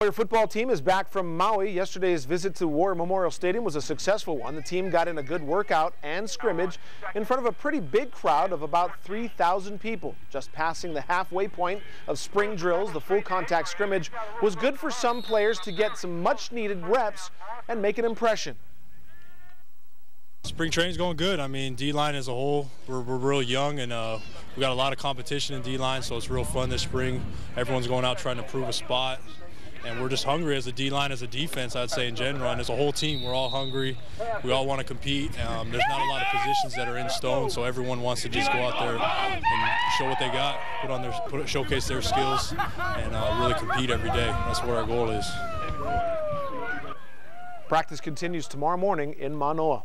Warrior football team is back from Maui. Yesterday's visit to War Memorial Stadium was a successful one. The team got in a good workout and scrimmage in front of a pretty big crowd of about 3,000 people. Just passing the halfway point of spring drills, the full contact scrimmage was good for some players to get some much needed reps and make an impression. Spring training's going good. I mean, D-line as a whole, we're, we're real young and uh, we got a lot of competition in D-line, so it's real fun this spring. Everyone's going out trying to prove a spot and we're just hungry as a D-line, as a defense, I'd say in general, and as a whole team, we're all hungry. We all want to compete. Um, there's not a lot of positions that are in stone, so everyone wants to just go out there and show what they got, put on their, put, showcase their skills, and uh, really compete every day. That's what our goal is. Practice continues tomorrow morning in Manoa.